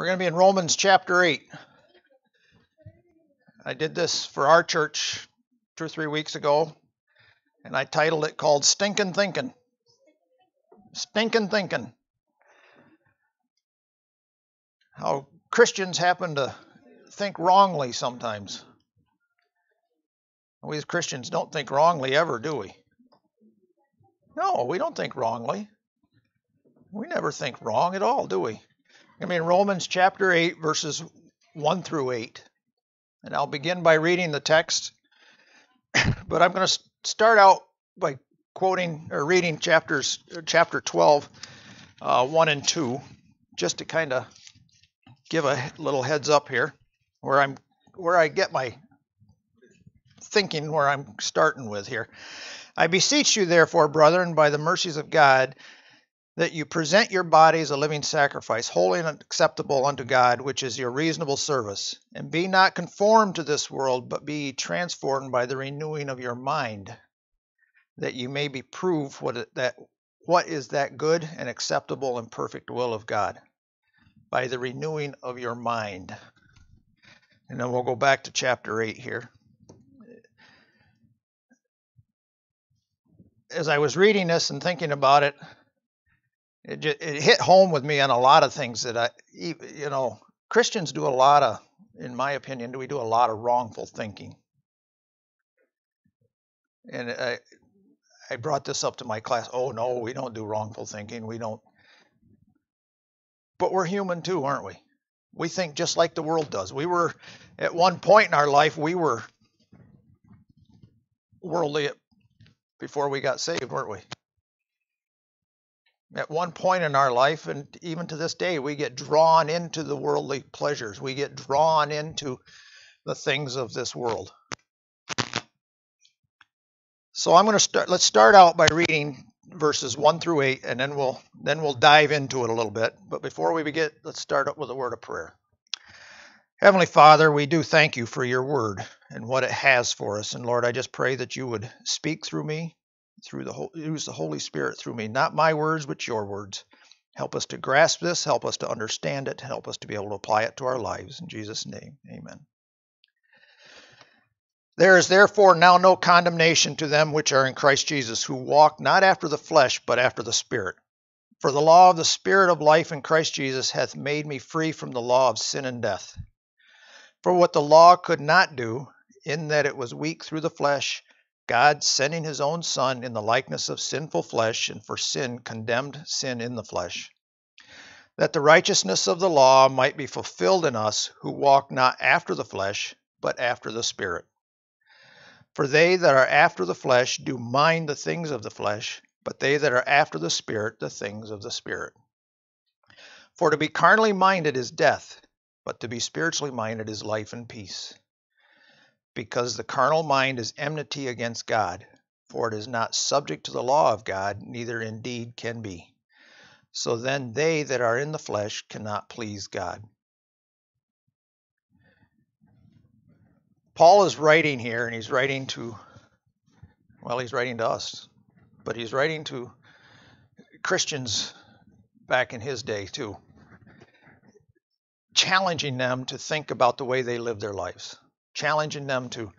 We're going to be in Romans chapter 8. I did this for our church two or three weeks ago, and I titled it called Stinkin' Thinkin'. Stinkin' Thinkin'. How Christians happen to think wrongly sometimes. We as Christians don't think wrongly ever, do we? No, we don't think wrongly. We never think wrong at all, do we? I mean, Romans chapter 8, verses 1 through 8. And I'll begin by reading the text, but I'm going to start out by quoting or reading chapters, chapter 12, uh, 1 and 2, just to kind of give a little heads up here where I'm where I get my thinking where I'm starting with here. I beseech you, therefore, brethren, by the mercies of God, that you present your bodies a living sacrifice, holy and acceptable unto God, which is your reasonable service. And be not conformed to this world, but be transformed by the renewing of your mind, that you may be proved what that what is that good and acceptable and perfect will of God, by the renewing of your mind. And then we'll go back to chapter 8 here. As I was reading this and thinking about it, it, just, it hit home with me on a lot of things that I, you know, Christians do a lot of, in my opinion, do we do a lot of wrongful thinking. And I, I brought this up to my class. Oh no, we don't do wrongful thinking. We don't. But we're human too, aren't we? We think just like the world does. We were, at one point in our life, we were worldly before we got saved, weren't we? At one point in our life, and even to this day, we get drawn into the worldly pleasures. We get drawn into the things of this world. So I'm going to start. Let's start out by reading verses one through eight, and then we'll then we'll dive into it a little bit. But before we begin, let's start up with a word of prayer. Heavenly Father, we do thank you for your word and what it has for us. And Lord, I just pray that you would speak through me, through the use the Holy Spirit through me, not my words, but your words. Help us to grasp this, help us to understand it, help us to be able to apply it to our lives. In Jesus' name, amen. There is therefore now no condemnation to them which are in Christ Jesus, who walk not after the flesh, but after the Spirit. For the law of the Spirit of life in Christ Jesus hath made me free from the law of sin and death. For what the law could not do, in that it was weak through the flesh, God, sending his own Son in the likeness of sinful flesh, and for sin condemned sin in the flesh, that the righteousness of the law might be fulfilled in us who walk not after the flesh, but after the Spirit. For they that are after the flesh do mind the things of the flesh, but they that are after the Spirit the things of the Spirit. For to be carnally minded is death, but to be spiritually minded is life and peace because the carnal mind is enmity against God, for it is not subject to the law of God, neither indeed can be. So then they that are in the flesh cannot please God. Paul is writing here, and he's writing to, well, he's writing to us, but he's writing to Christians back in his day too, challenging them to think about the way they live their lives challenging them to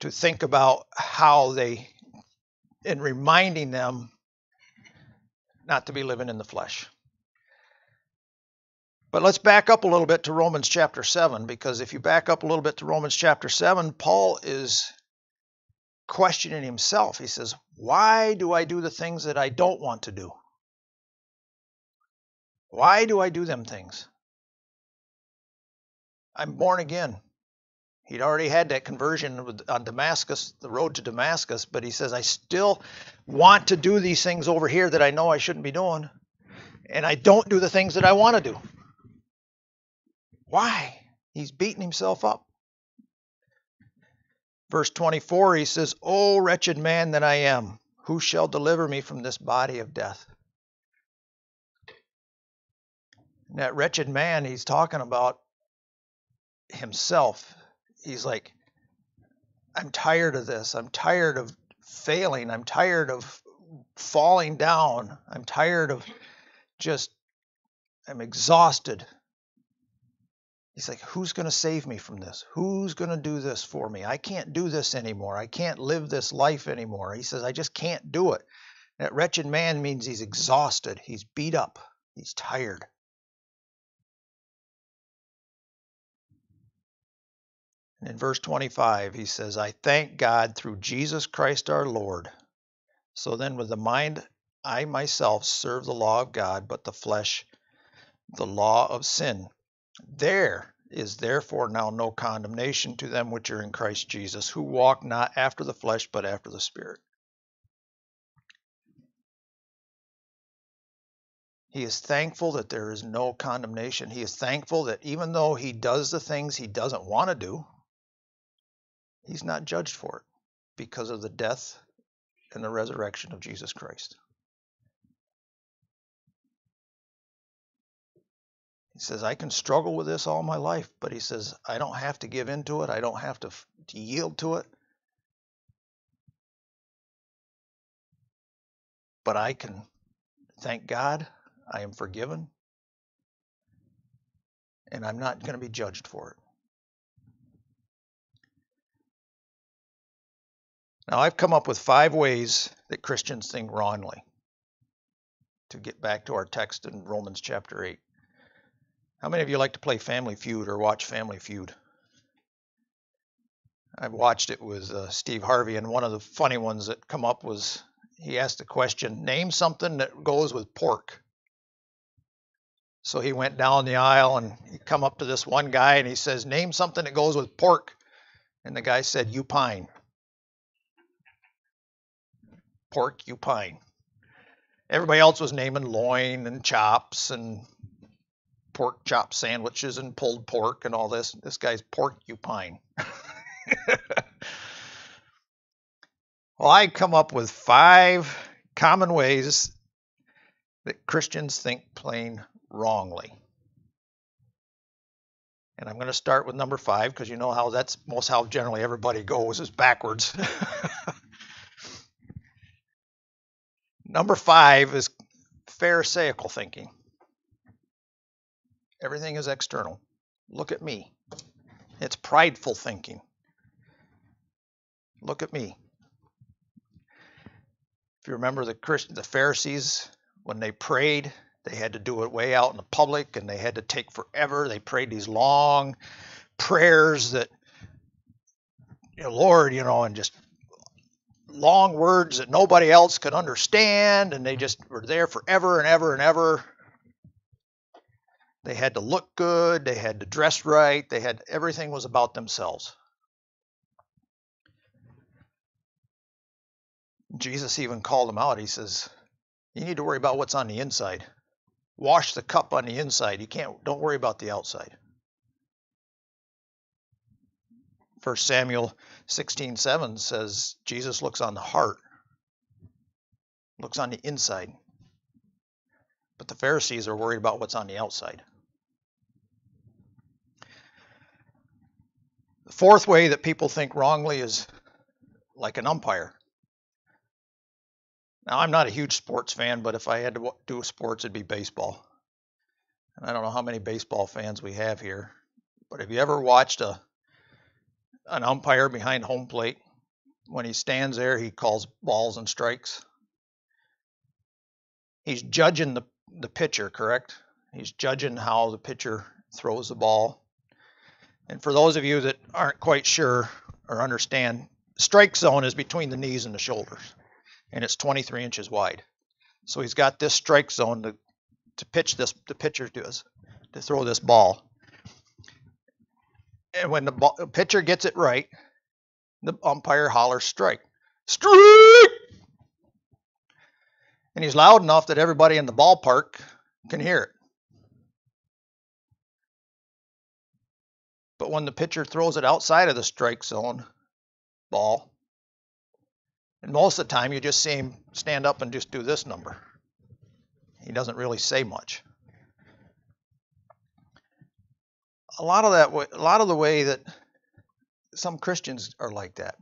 to think about how they and reminding them not to be living in the flesh. But let's back up a little bit to Romans chapter 7 because if you back up a little bit to Romans chapter 7, Paul is questioning himself. He says, Why do I do the things that I don't want to do? Why do I do them things? I'm born again. He'd already had that conversion on Damascus, the road to Damascus, but he says, I still want to do these things over here that I know I shouldn't be doing, and I don't do the things that I want to do. Why? He's beating himself up. Verse 24, he says, O wretched man that I am, who shall deliver me from this body of death? And that wretched man, he's talking about himself he's like, I'm tired of this. I'm tired of failing. I'm tired of falling down. I'm tired of just, I'm exhausted. He's like, Who's going to save me from this? Who's going to do this for me? I can't do this anymore. I can't live this life anymore. He says, I just can't do it. That wretched man means he's exhausted, he's beat up, he's tired. And in verse 25, he says, I thank God through Jesus Christ our Lord. So then, with the mind, I myself serve the law of God, but the flesh, the law of sin. There is therefore now no condemnation to them which are in Christ Jesus, who walk not after the flesh, but after the Spirit. He is thankful that there is no condemnation. He is thankful that even though he does the things he doesn't want to do, he's not judged for it because of the death and the resurrection of Jesus Christ. He says, I can struggle with this all my life, but he says, I don't have to give in to it. I don't have to, to yield to it. But I can thank God I am forgiven and I'm not going to be judged for it. Now, I've come up with five ways that Christians think wrongly. To get back to our text in Romans chapter 8. How many of you like to play Family Feud or watch Family Feud? I've watched it with uh, Steve Harvey, and one of the funny ones that come up was he asked the question, "Name something that goes with pork." So he went down the aisle and he come up to this one guy and he says, "Name something that goes with pork," and the guy said, "You pine." Pork, you pine. Everybody else was naming loin and chops and pork chop sandwiches and pulled pork and all this. This guy's porcupine. well, I come up with five common ways that Christians think plain wrongly. And I'm going to start with number five because you know how that's most how generally everybody goes is backwards. number five is Pharisaical thinking. Everything is external. Look at me. It's prideful thinking. Look at me. If you remember the Christian, the Pharisees, when they prayed, they had to do it way out in the public and they had to take forever. They prayed these long prayers that, you know, Lord, you know, and just long words that nobody else could understand. And they just were there forever and ever and ever. They had to look good, they had to dress right, they had everything was about themselves. Jesus even called them out. He says, "You need to worry about what's on the inside. Wash the cup on the inside. You can't don't worry about the outside." 1 Samuel 16:7 says Jesus looks on the heart. Looks on the inside. But the Pharisees are worried about what's on the outside. The fourth way that people think wrongly is like an umpire. Now, I'm not a huge sports fan, but if I had to do sports, it'd be baseball. And I don't know how many baseball fans we have here, but have you ever watched a an umpire behind home plate? When he stands there, he calls balls and strikes. He's judging the, the pitcher, correct? He's judging how the pitcher throws the ball. And for those of you that aren't quite sure or understand, strike zone is between the knees and the shoulders, and it's 23 inches wide. So he's got this strike zone to, to pitch this, the pitcher does, to throw this ball. And when the ball, pitcher gets it right, the umpire hollers strike. Strike! And he's loud enough that everybody in the ballpark can hear it. But when the pitcher throws it outside of the strike zone ball, and most of the time you just see him stand up and just do this number. He doesn't really say much. A lot of that, a lot of the way that some Christians are like that.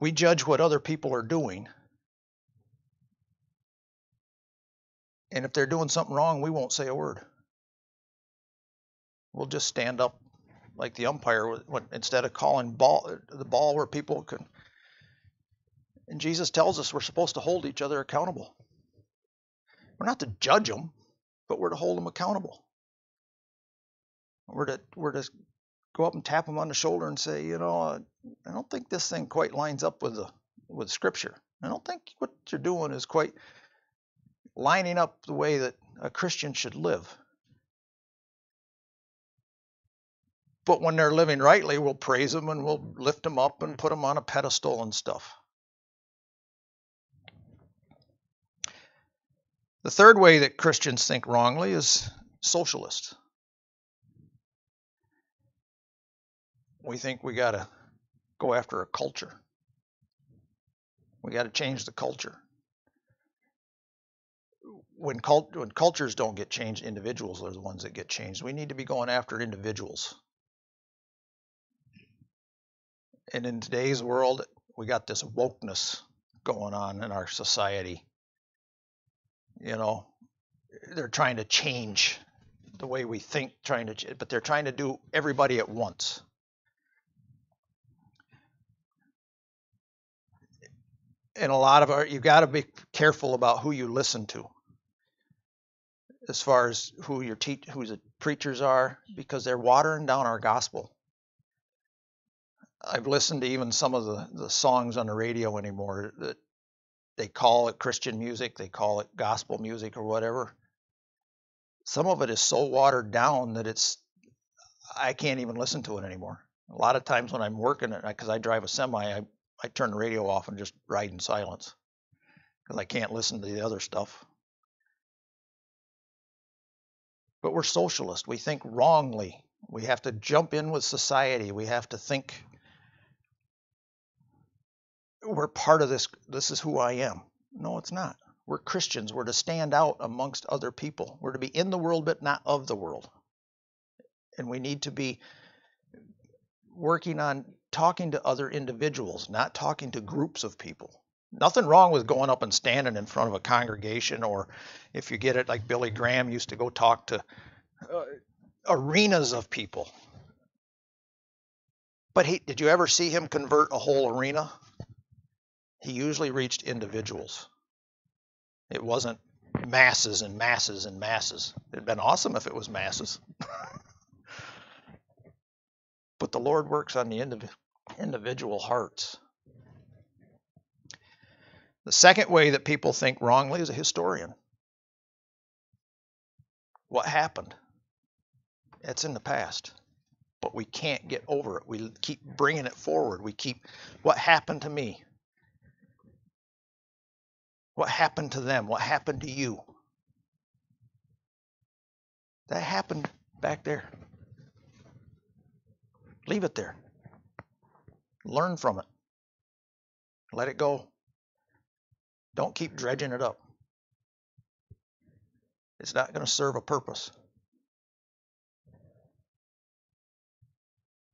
We judge what other people are doing And if they're doing something wrong, we won't say a word. We'll just stand up like the umpire instead of calling ball the ball where people can. And Jesus tells us we're supposed to hold each other accountable. We're not to judge them, but we're to hold them accountable. We're to we're to go up and tap them on the shoulder and say, you know, uh, I don't think this thing quite lines up with the with Scripture. I don't think what you're doing is quite lining up the way that a Christian should live. But when they're living rightly, we'll praise them and we'll lift them up and mm. put them on a pedestal and stuff. The third way that Christians think wrongly is socialist. We think we got to go after a culture. We got to change the culture. When, cult- when cultures don't get changed, individuals are the ones that get changed. We need to be going after individuals. And in today's world, we got this wokeness going on in our society. You know, they're trying to change the way we think, trying to, but they're trying to do everybody at once. And a lot of our, you got to be careful about who you listen to, as far as who your teach, who the preachers are, because they're watering down our gospel. I've listened to even some of the, the songs on the radio anymore that they call it Christian music, they call it gospel music or whatever. Some of it is so watered down that it's I can't even listen to it anymore. A lot of times when I'm working it, because I drive a semi, I, I turn the radio off and just ride in silence because I can't listen to the other stuff. But we're socialists. We think wrongly. We have to jump in with society. We have to think we're part of this. This is who I am. No, it's not. We're Christians. We're to stand out amongst other people. We're to be in the world, but not of the world. And we need to be working on talking to other individuals, not talking to groups of people. Nothing wrong with going up and standing in front of a congregation, or if you get it like Billy Graham used to go talk to uh, arenas of people. But he, did you ever see him convert a whole arena? He usually reached individuals. It wasn't masses and masses and masses. It'd been awesome if it was masses. but the Lord works on the indiv- individual hearts. The second way that people think wrongly is a historian. What happened? It's in the past, but we can't get over it. We keep bringing it forward. We keep, what happened to me? What happened to them? What happened to you? That happened back there. Leave it there. Learn from it. Let it go. Don't keep dredging it up. It's not going to serve a purpose.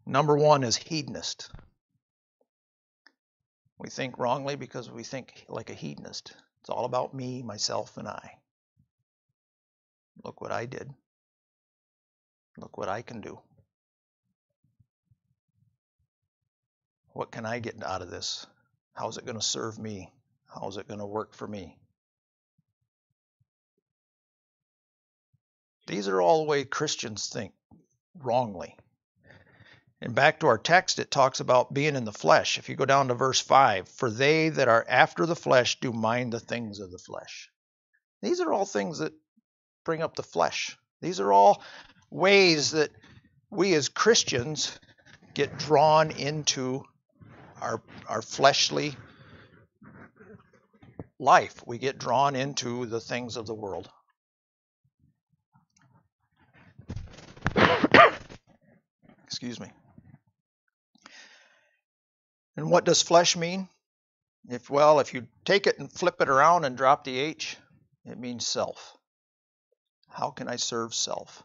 Number one is hedonist. We think wrongly because we think like a hedonist. It's all about me, myself, and I. Look what I did. Look what I can do. What can I get out of this? How's it going to serve me? How's it going to work for me? These are all the way Christians think wrongly. And back to our text, it talks about being in the flesh. If you go down to verse 5, for they that are after the flesh do mind the things of the flesh. These are all things that bring up the flesh. These are all ways that we as Christians get drawn into our, our fleshly life. We get drawn into the things of the world. Excuse me. And what does flesh mean? If well, if you take it and flip it around and drop the H, it means self. How can I serve self?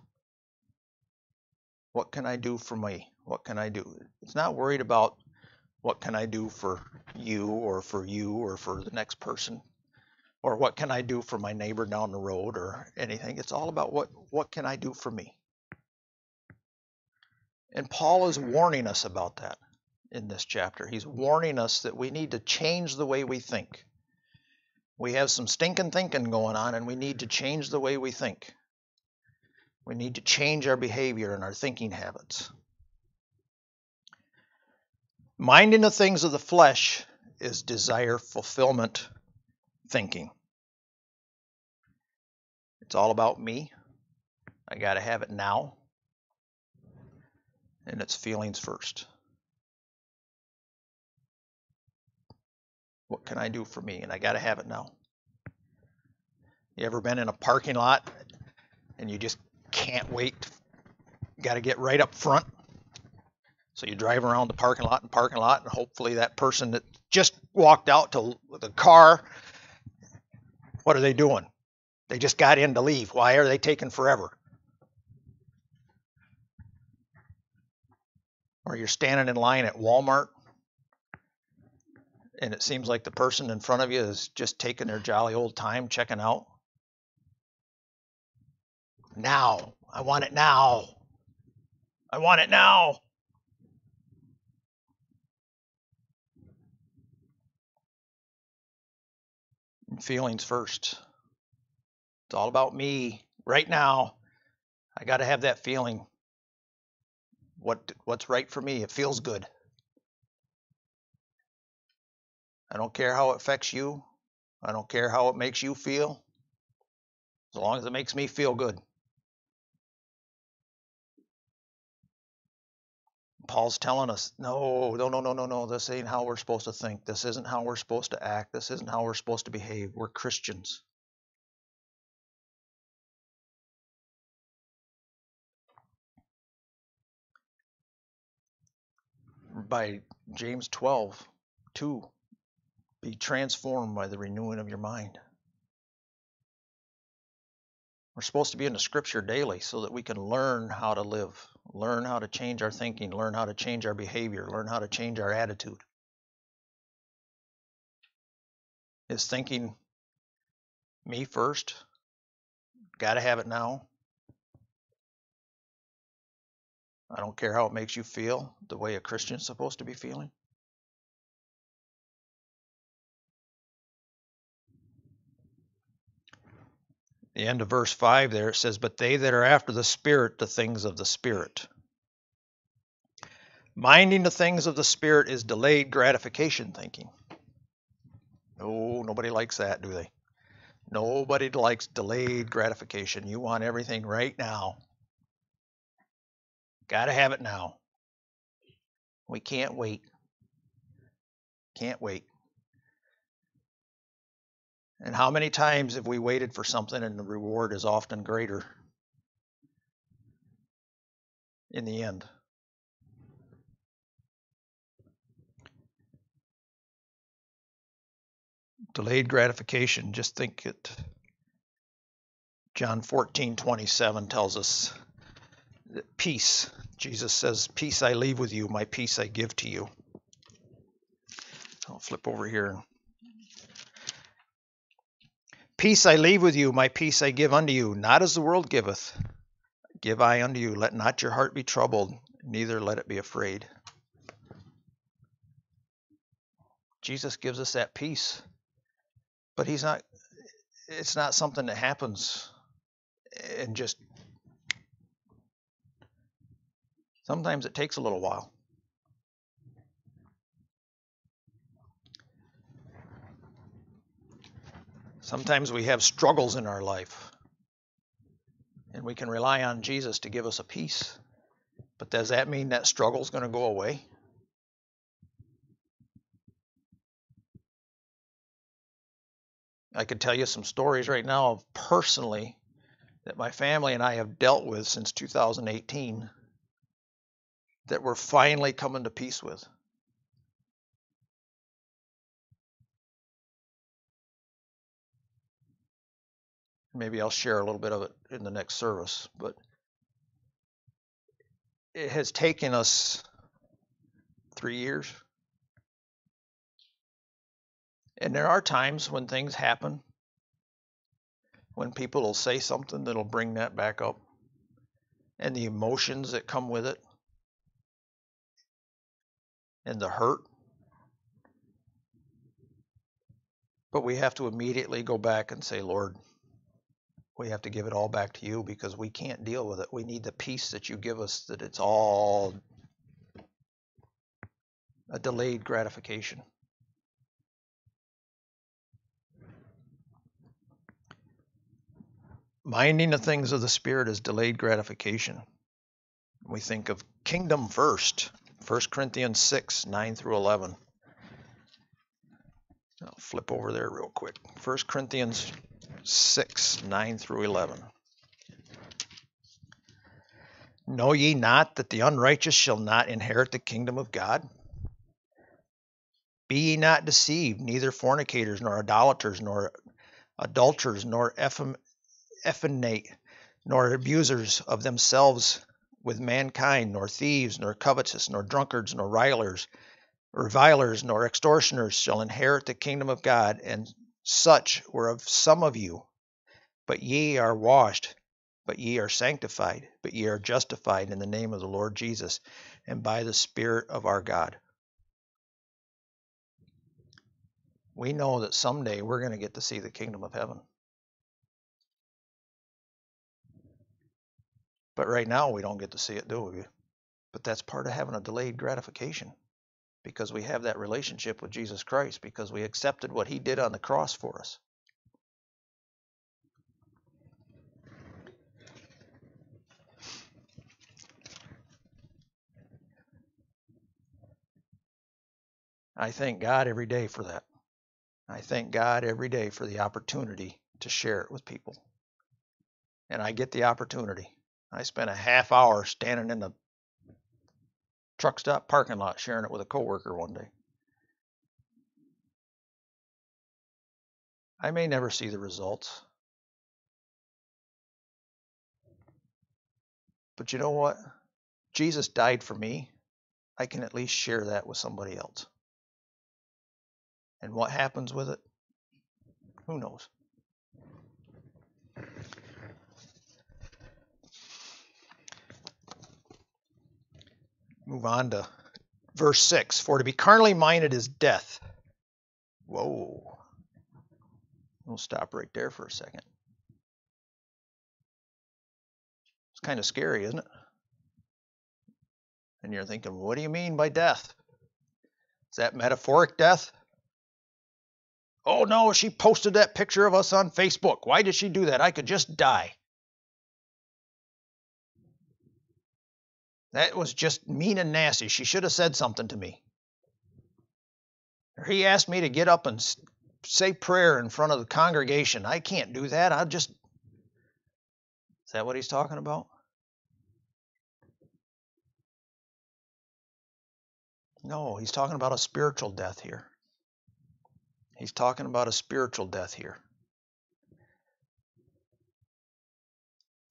What can I do for me? What can I do? It's not worried about what can I do for you or for you or for the next person. or what can I do for my neighbor down the road or anything. It's all about what what can I do for me. And Paul is warning us about that in this chapter. He's warning us that we need to change the way we think. We have some stinking thinking going on, and we need to change the way we think. We need to change our behavior and our thinking habits. Minding the things of the flesh is desire fulfillment thinking. It's all about me. I got to have it now. And it's feelings first. What can I do for me? And I got to have it now. You ever been in a parking lot and you just can't wait? Got to get right up front. So you drive around the parking lot and parking lot, and hopefully that person that just walked out to the car, what are they doing? They just got in to leave. Why are they taking forever? Or you're standing in line at Walmart and it seems like the person in front of you is just taking their jolly old time checking out. Now. I want it now. I want it now. Feelings first. It's all about me right now. I got to have that feeling. What what's right for me? It feels good. I don't care how it affects you. I don't care how it makes you feel. As long as it makes me feel good. Paul's telling us, no, no, no, no, no, no. This ain't how we're supposed to think. This isn't how we're supposed to act. This isn't how we're supposed to behave. We're Christians. By James 12, 2, be transformed by the renewing of your mind. We're supposed to be in the scripture daily so that we can learn how to live, learn how to change our thinking, learn how to change our behavior, learn how to change our attitude. Is thinking me first? Got to have it now. I don't care how it makes you feel, the way a Christian's supposed to be feeling. The end of verse 5 there, it says, But they that are after the Spirit, the things of the Spirit. Minding the things of the Spirit is delayed gratification thinking. No, nobody likes that, do they? Nobody likes delayed gratification. You want everything right now. Got to have it now. We can't wait. Can't wait. And how many times have we waited for something and the reward is often greater in the end? Delayed gratification, just think it. John 14, 27 tells us that peace. Jesus says, Peace I leave with you, my peace I give to you. I'll flip over here Peace I leave with you, my peace I give unto you, not as the world giveth. Give I unto you. Let not your heart be troubled, neither let it be afraid. Jesus gives us that peace. But he's not it's not something that happens and just sometimes it takes a little while. Sometimes we have struggles in our life, and we can rely on Jesus to give us a peace. But does that mean that struggle is going to go away? I could tell you some stories right now of personally that my family and I have dealt with since 2018 that we're finally coming to peace with. Maybe I'll share a little bit of it in the next service, but it has taken us three years. And there are times when things happen when people will say something that'll bring that back up and the emotions that come with it and the hurt. But we have to immediately go back and say, Lord, we have to give it all back to you because we can't deal with it. We need the peace that you give us, that it's all a delayed gratification. Minding the things of the Spirit is delayed gratification. We think of kingdom first. 1 Corinthians 6, 9 through 11. I'll flip over there real quick. 1 Corinthians 6, 9 through 11. Know ye not that the unrighteous shall not inherit the kingdom of God? Be ye not deceived, neither fornicators, nor idolaters, nor adulterers, nor effeminate, nor abusers of themselves with mankind, nor thieves, nor covetous, nor drunkards, nor revilers, revilers, nor extortioners shall inherit the kingdom of God. And such were of some of you. But ye are washed, but ye are sanctified, but ye are justified in the name of the Lord Jesus, and by the Spirit of our God. We know that someday we're going to get to see the kingdom of heaven. But right now we don't get to see it, do we? But that's part of having a delayed gratification because we have that relationship with Jesus Christ because we accepted what he did on the cross for us. I thank God every day for that. I thank God every day for the opportunity to share it with people. And I get the opportunity. I spent a half hour standing in the truck stop parking lot sharing it with a coworker one day. I may never see the results. But you know what? Jesus died for me. I can at least share that with somebody else. And what happens with it? Who knows? Move on to verse 6 For to be carnally minded is death. Whoa. We'll stop right there for a second. It's kind of scary, isn't it? And you're thinking, what do you mean by death? Is that metaphoric death? Oh no, she posted that picture of us on Facebook. Why did she do that? I could just die. That was just mean and nasty. She should have said something to me. he asked me to get up and say prayer in front of the congregation. I can't do that. I'll just. Is that what he's talking about? No, he's talking about a spiritual death here. He's talking about a spiritual death here.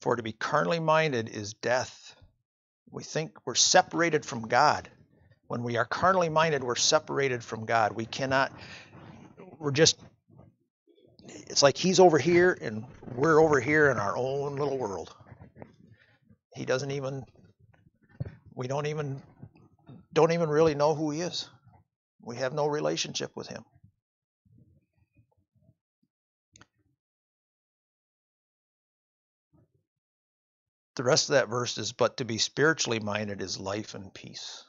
For to be carnally minded is death we think we're separated from God. When we are carnally minded, we're separated from God. We cannot, we're just, it's like He's over here and we're over here in our own little world. He doesn't even, we don't even, don't even really know who He is. We have no relationship with Him. The rest of that verse is, but to be spiritually minded is life and peace.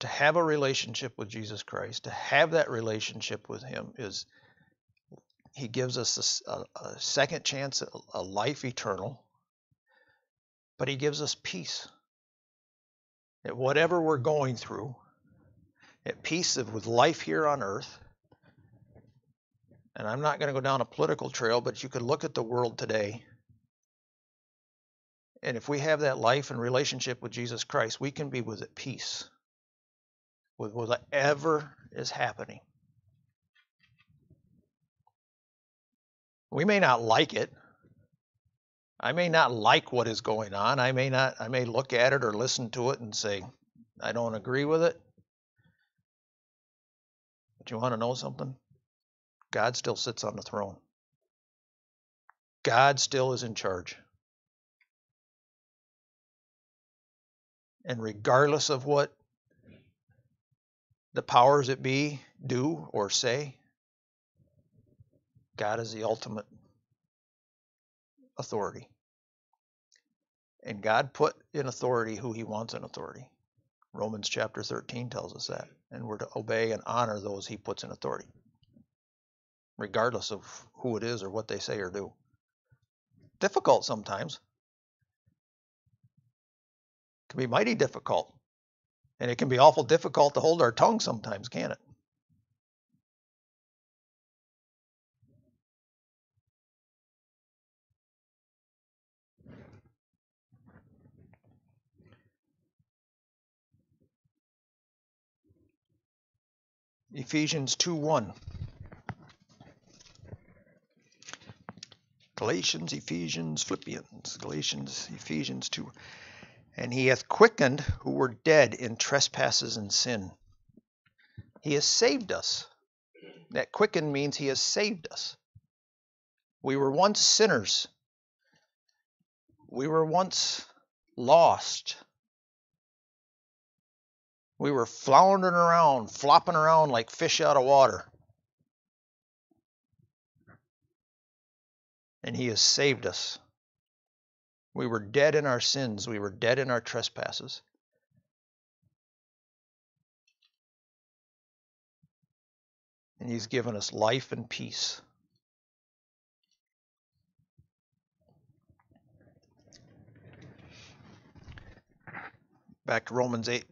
To have a relationship with Jesus Christ, to have that relationship with Him is, He gives us a, a second chance, a life eternal, but He gives us peace. At whatever we're going through, at peace with life here on earth, and I'm not going to go down a political trail, but you could look at the world today. And if we have that life and relationship with Jesus Christ, we can be with at peace with whatever is happening. We may not like it. I may not like what is going on. I may not I may look at it or listen to it and say I don't agree with it. But you want to know something? God still sits on the throne. God still is in charge. And regardless of what the powers that be do or say, God is the ultimate authority. And God put in authority who he wants in authority. Romans chapter 13 tells us that. And we're to obey and honor those he puts in authority, regardless of who it is or what they say or do. Difficult sometimes. Can be mighty difficult. And it can be awful difficult to hold our tongue sometimes, can't it? Ephesians 2 1. Galatians, Ephesians, Philippians, Galatians, Ephesians 2. And he hath quickened who were dead in trespasses and sin. He has saved us. That quickened means he has saved us. We were once sinners. We were once lost. We were floundering around, flopping around like fish out of water. And he has saved us. We were dead in our sins, we were dead in our trespasses. And He's given us life and peace. Back to Romans 8,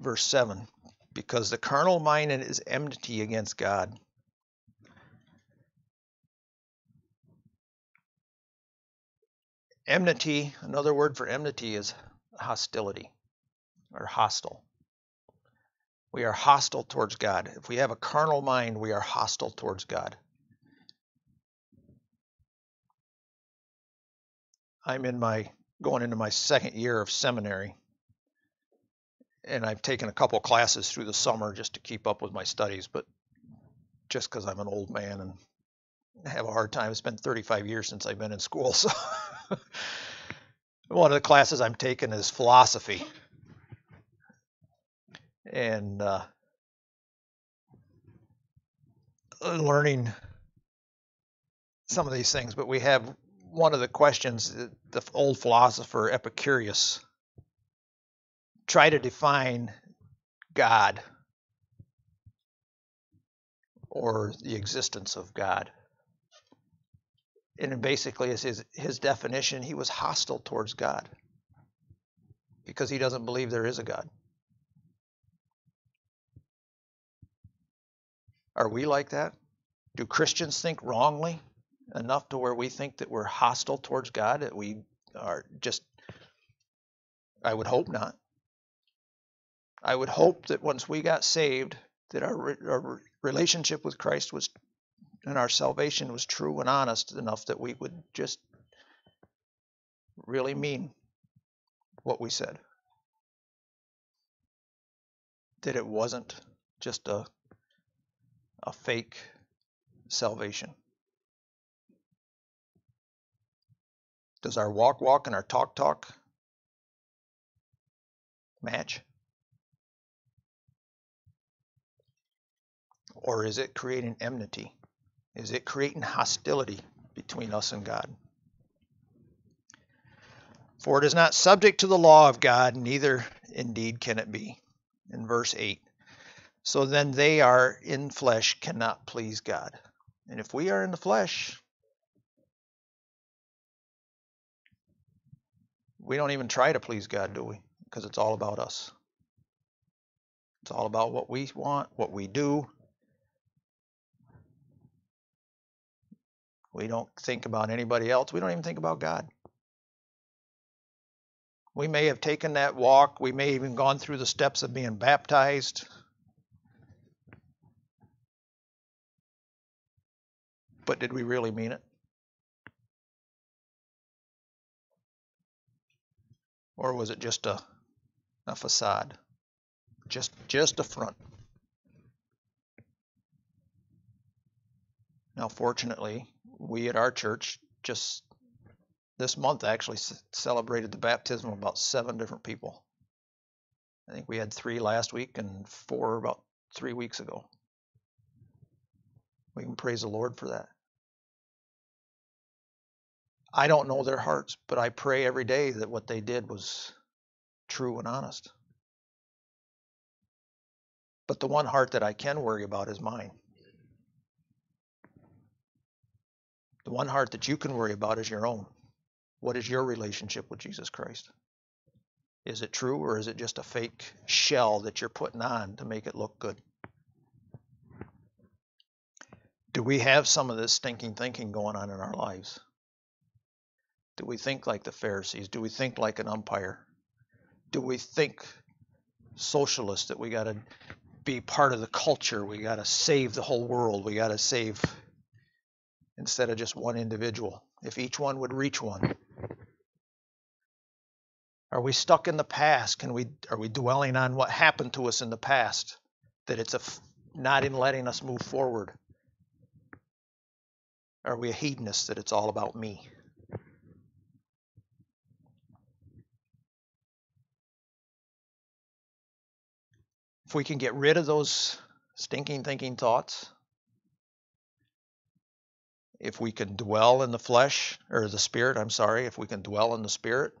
verse 7. Because the carnal mind is enmity against God. Enmity, another word for enmity is hostility or hostile. We are hostile towards God. If we have a carnal mind, we are hostile towards God. I'm in my going into my second year of seminary and I've taken a couple classes through the summer just to keep up with my studies, but just because I'm an old man and have a hard time. It's been 35 years since I've been in school, so one of the classes I'm taking is philosophy, and uh, learning some of these things. But we have one of the questions that the old philosopher Epicurus try to define God or the existence of God and basically is his his definition he was hostile towards god because he doesn't believe there is a god. Are we like that? Do christians think wrongly enough to where we think that we're hostile towards god that we are just i would hope not. I would hope that once we got saved that our, our relationship with christ was and our salvation was true and honest enough that we would just really mean what we said. That it wasn't just a a fake salvation. Does our walk walk and our talk talk match? Or is it creating enmity? Is it creating hostility between us and God? For it is not subject to the law of God, neither indeed can it be. In verse 8. So then they are in flesh cannot please God. And if we are in the flesh, we don't even try to please God, do we? Because it's all about us. It's all about what we want, what we do, We don't think about anybody else. We don't even think about God. We may have taken that walk. We may have even gone through the steps of being baptized. But did we really mean it? Or was it just a, a facade? Just just a front? Now, fortunately, we at our church just this month actually celebrated the baptism of about seven different people. I think we had three last week and four about three weeks ago. We can praise the Lord for that. I don't know their hearts, but I pray every day that what they did was true and honest. But the one heart that I can worry about is mine. The one heart that you can worry about is your own. What is your relationship with Jesus Christ? Is it true or is it just a fake shell that you're putting on to make it look good? Do we have some of this stinking thinking going on in our lives? Do we think like the Pharisees? Do we think like an umpire? Do we think socialist that we got to be part of the culture? We got to save the whole world. We got to save instead of just one individual. If each one would reach one. Are we stuck in the past? Can we are we dwelling on what happened to us in the past that it's a not in letting us move forward? Are we a hedonist that it's all about me? If we can get rid of those stinking thinking thoughts, if we can dwell in the flesh, or the spirit, I'm sorry, if we can dwell in the spirit,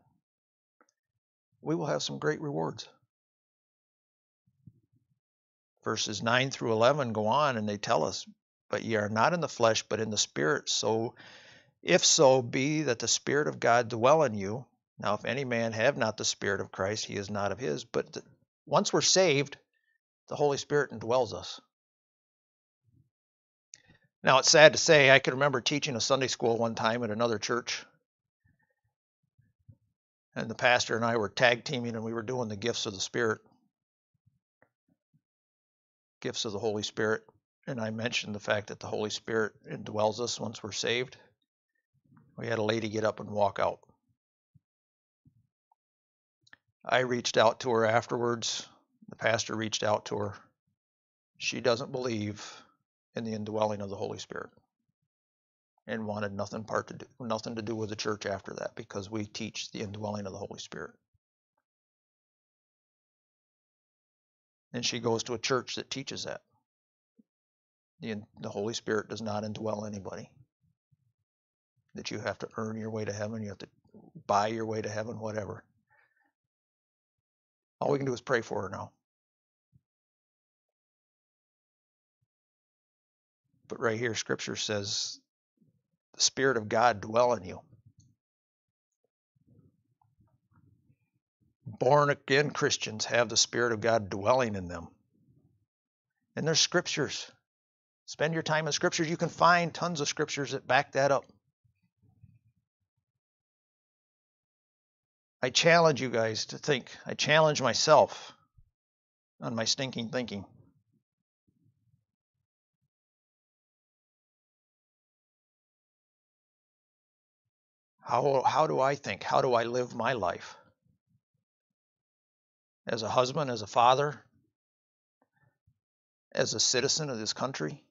we will have some great rewards. Verses 9 through 11 go on and they tell us, But ye are not in the flesh, but in the spirit. So, if so be that the Spirit of God dwell in you. Now, if any man have not the Spirit of Christ, he is not of his. But once we're saved, the Holy Spirit indwells us. Now, it's sad to say, I can remember teaching a Sunday school one time at another church. And the pastor and I were tag teaming and we were doing the gifts of the Spirit, gifts of the Holy Spirit. And I mentioned the fact that the Holy Spirit indwells us once we're saved. We had a lady get up and walk out. I reached out to her afterwards. The pastor reached out to her. She doesn't believe in the indwelling of the Holy Spirit and wanted nothing part to do nothing to do with the church after that because we teach the indwelling of the Holy Spirit. And she goes to a church that teaches that. The, the Holy Spirit does not indwell anybody. That you have to earn your way to heaven, you have to buy your way to heaven, whatever. All we can do is pray for her now. But right here, scripture says the Spirit of God dwell in you. Born again Christians have the Spirit of God dwelling in them. And there's scriptures. Spend your time in scriptures. You can find tons of scriptures that back that up. I challenge you guys to think. I challenge myself on my stinking thinking. How, how do I think? How do I live my life? As a husband, as a father, as a citizen of this country,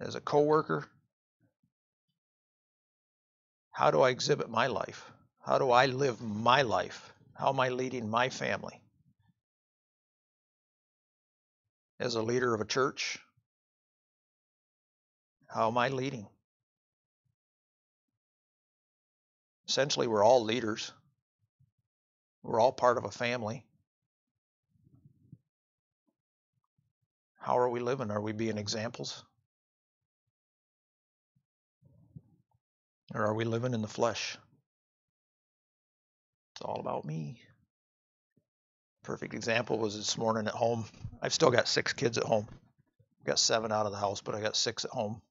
as a coworker? How do I exhibit my life? How do I live my life? How am I leading my family? As a leader of a church, how am I leading? Essentially, we're all leaders. We're all part of a family. How are we living? Are we being examples? Or are we living in the flesh? It's all about me. Perfect example was this morning at home. I've still got six kids at home. I've got seven out of the house, but I got six at home.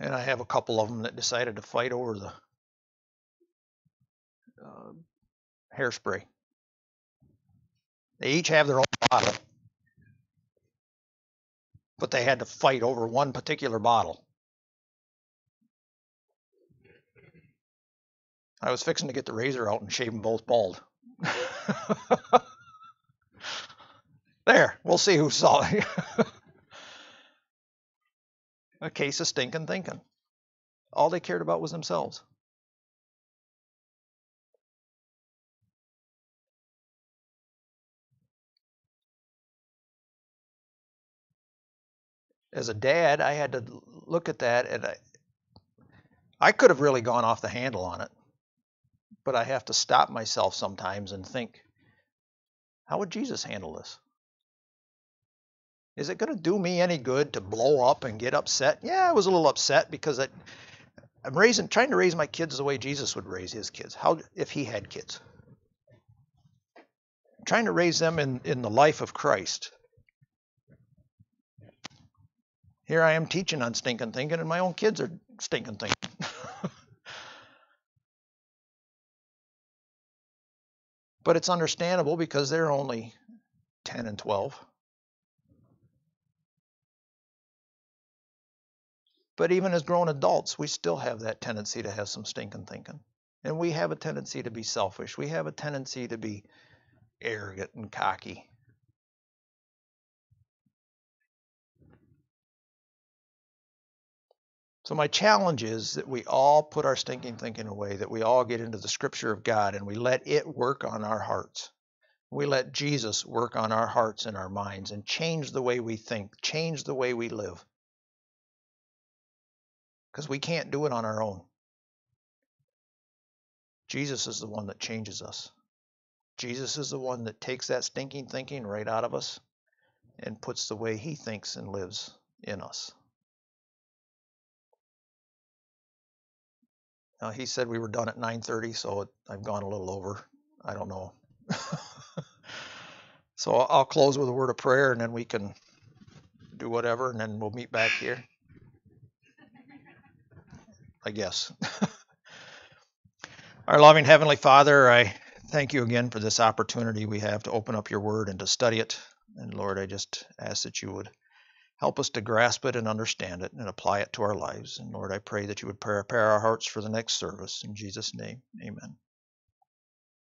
And I have a couple of them that decided to fight over the uh, hairspray. They each have their own bottle, but they had to fight over one particular bottle. I was fixing to get the razor out and shave them both bald. there, we'll see who saw it. A case of stinking thinking. All they cared about was themselves. As a dad, I had to look at that and I, I could have really gone off the handle on it. But I have to stop myself sometimes and think, how would Jesus handle this? Is it going to do me any good to blow up and get upset? Yeah, I was a little upset because I, I'm raising, trying to raise my kids the way Jesus would raise his kids. How if he had kids? I'm trying to raise them in, in the life of Christ. Here I am teaching on stinking thinking, and my own kids are stinking thinking. but it's understandable because they're only 10 and 12. But even as grown adults, we still have that tendency to have some stinking thinking. And we have a tendency to be selfish. We have a tendency to be arrogant and cocky. So, my challenge is that we all put our stinking thinking away, that we all get into the scripture of God and we let it work on our hearts. We let Jesus work on our hearts and our minds and change the way we think, change the way we live because we can't do it on our own. Jesus is the one that changes us. Jesus is the one that takes that stinking thinking right out of us and puts the way he thinks and lives in us. Now he said we were done at 9:30, so I've gone a little over. I don't know. so I'll close with a word of prayer and then we can do whatever and then we'll meet back here. I guess. Our loving Heavenly Father, I thank you again for this opportunity we have to open up your word and to study it. And Lord, I just ask that you would help us to grasp it and understand it and apply it to our lives. And Lord, I pray that you would prepare our hearts for the next service. In Jesus' name, amen.